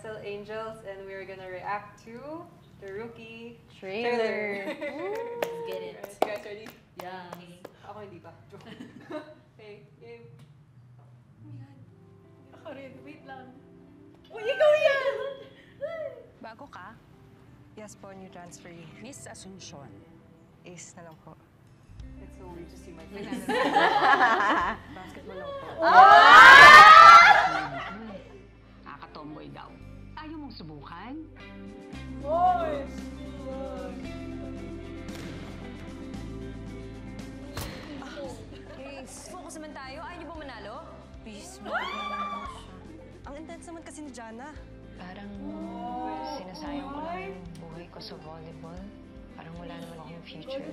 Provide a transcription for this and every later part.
SL Angels, and we're gonna react to the rookie Trailer. Let's get it. Alright, you guys ready? Yeah. Ako hindi pa. Joke. okay, game. Ako rin. Wait lang. Uy, ikaw yan! Bago ka? Yes po, new transferee. Miss Asuncion. Ace na lang po. It's so weird to see my face. Basketball lang po. Ah! Nakakatomboy daw. Ayaw mong subukan? Ace, Focus naman tayo. Ayaw niyo ba manalo? please, siya. Ang intense naman kasi ni Jana. Parang sinasayang ko lang yung buhay ko sa volleyball. Parang wala naman akong future.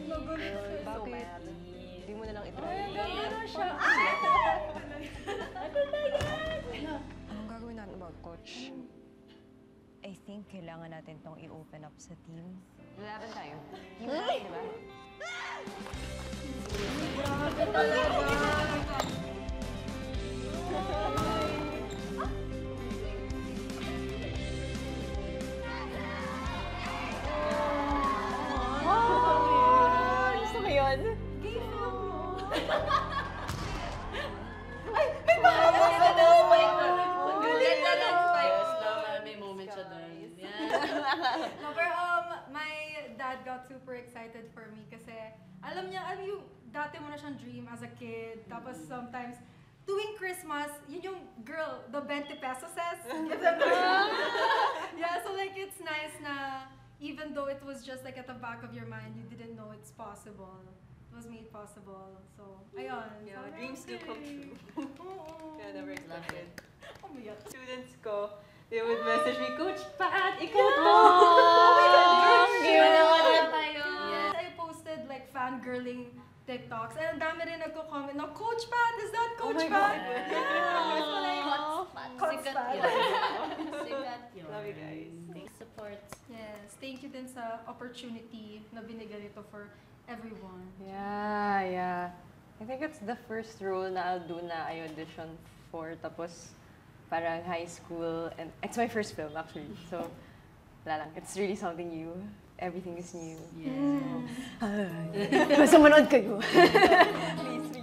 Bakit? Hindi mo na lang itry. Anong gagawin natin about coach? Think kailangan natin tong i-open up sa team. Lalaban tayo. Yung ba, di ba? Gusto No, pero um, my dad got super excited for me kasi alam niya, alam yung dati mo na siyang dream as a kid. Tapos sometimes, tuwing Christmas, yun yung girl, the 20 pesos says. Give them to Yeah, so like it's nice na even though it was just like at the back of your mind, you didn't know it's possible. It was made possible. So, ayun. Yeah, So, dreams do come okay. true. Oo. Yeah, never Love expected. it. Umiyak. Students ko, they would message me, Coach Pat, ikaw TikToks and ang dami rin nagko-comment na, Coach Pat, is that Oh Coach my Pat? God. Yeah. Like, Hotspot. Hotspot. Sikat yun. Sikat yun. Love you guys. Thanks, support. yes, thank you din sa opportunity na binigay nito for everyone. Yeah, yeah. I think it's the first role na I'll do na I audition for. Tapos, parang high school. And it's my first film, actually. So, wala lang. It's really something new. Everything is new. Yes. Basta manood kayo. please, please.